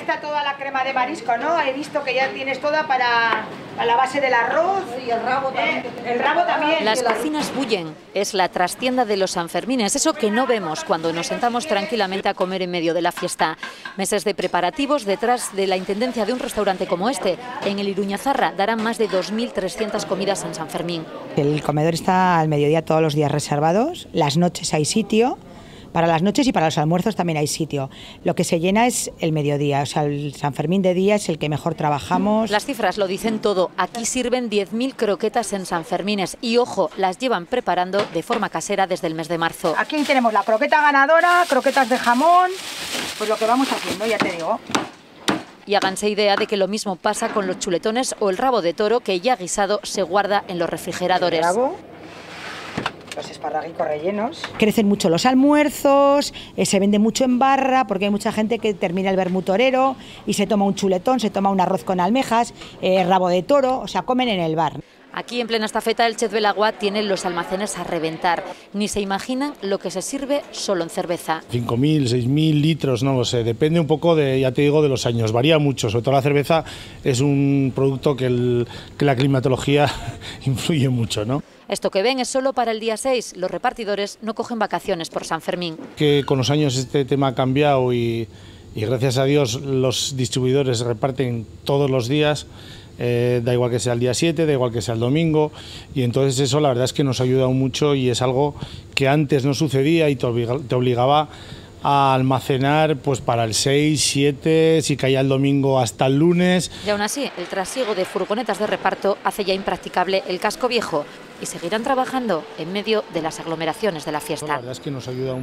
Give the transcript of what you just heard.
está toda la crema de marisco, ¿no? He visto que ya tienes toda para, para la base del arroz. Y el rabo también. Eh, el rabo también. Las cocinas bullen. Es la trastienda de los Sanfermines, eso que no vemos cuando nos sentamos tranquilamente a comer en medio de la fiesta. Meses de preparativos detrás de la intendencia de un restaurante como este. En el Iruñazarra darán más de 2.300 comidas en San Fermín. El comedor está al mediodía todos los días reservados, las noches hay sitio. Para las noches y para los almuerzos también hay sitio. Lo que se llena es el mediodía, o sea, el San Fermín de día es el que mejor trabajamos. Las cifras lo dicen todo. Aquí sirven 10.000 croquetas en San Fermines y, ojo, las llevan preparando de forma casera desde el mes de marzo. Aquí tenemos la croqueta ganadora, croquetas de jamón, pues lo que vamos haciendo, ya te digo. Y háganse idea de que lo mismo pasa con los chuletones o el rabo de toro que ya guisado se guarda en los refrigeradores. Los esparraguicos rellenos. Crecen mucho los almuerzos, eh, se vende mucho en barra porque hay mucha gente que termina el vermú torero y se toma un chuletón, se toma un arroz con almejas, eh, rabo de toro, o sea, comen en el bar. Aquí en plena estafeta el Chez Belagua tiene los almacenes a reventar. Ni se imaginan lo que se sirve solo en cerveza. 5.000, 6.000 litros, no lo sé. Depende un poco de, ya te digo, de los años. Varía mucho. Sobre todo la cerveza es un producto que, el- que la climatología influye mucho, ¿no? Esto que ven es solo para el día 6. Los repartidores no cogen vacaciones por San Fermín. Que con los años este tema ha cambiado y, y gracias a Dios los distribuidores reparten todos los días. eh, da igual que sea el día 7, da igual que sea el domingo, y entonces eso la verdad es que nos ha ayudado mucho y es algo que antes no sucedía y te obligaba a almacenar pues para el 6, 7, si caía el domingo hasta el lunes. Y aún así, el trasiego de furgonetas de reparto hace ya impracticable el casco viejo y seguirán trabajando en medio de las aglomeraciones de la La fiesta. verdad es que nos ayuda